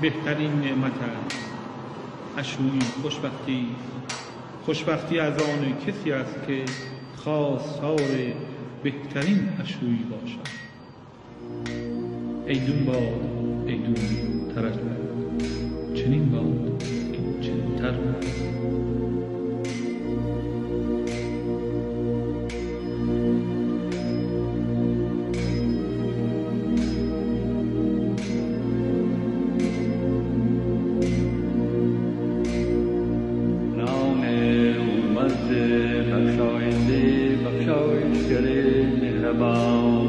بهترین نعمت است. اشویی خوشبختی خوشبختی از آن کسی است که خواستار بهترین اشویی باشد. ایدون باد ایدون ترد چنین باد چنین تر لشکر مهربان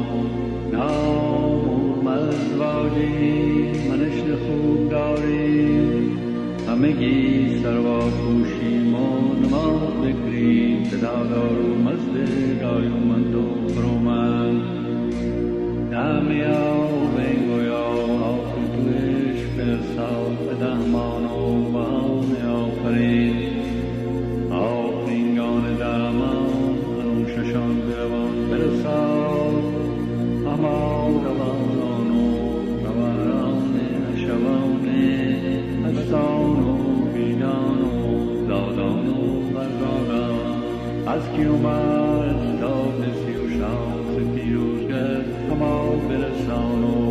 نام اومد والی منش خوب داریم همگی سروا پوشیم و نماز بکریم صدادار و مزدگار و من تو برومن دمیا Ask you much, don't miss you, shout, if you get, come on, bitter of sound,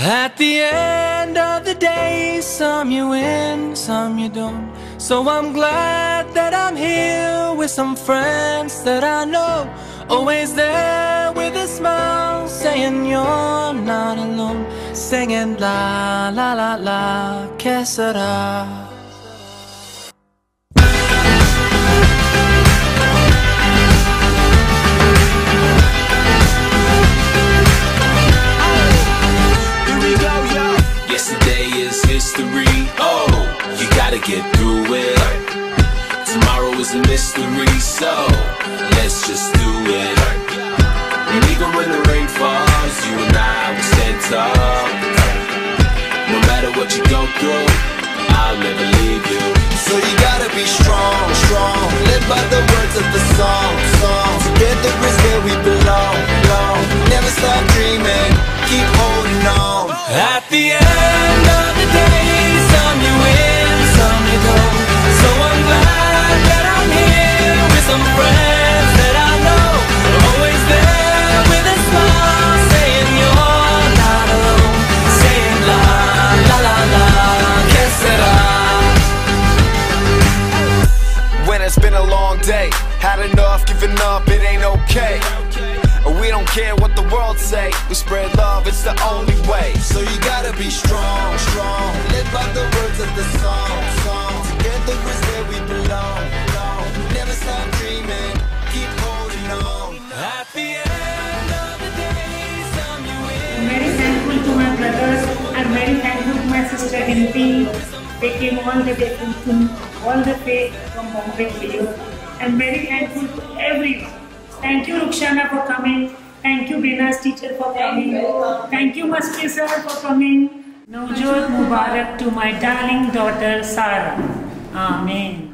At the end of the day, some you win, some you don't. So I'm glad that I'm here with some friends that I know. Always there with a smile, saying you're not alone. Singing la la la la, que sera? Is a mystery, so let's just do it. And even when the rain falls, you and I will stand tall. No matter what you go through, I'll never leave you. So Giving up, it ain't okay. We don't care what the world say. We spread love, it's the only way. So you gotta be strong, strong. Live by the words of the song, song. Together is where we belong, belong. Never stop dreaming, keep holding on. End of the day, some you win. I'm very thankful to my brothers. I'm very thankful to my sister MP. They came all the way from all the way from Bombay Video. I'm very thankful to everyone. Thank you, Rukshana, for coming. Thank you, Bena's teacher, for coming. Thank you, Maski sir, for coming. Navjote Mubarak to my darling daughter, Sarah. Amen.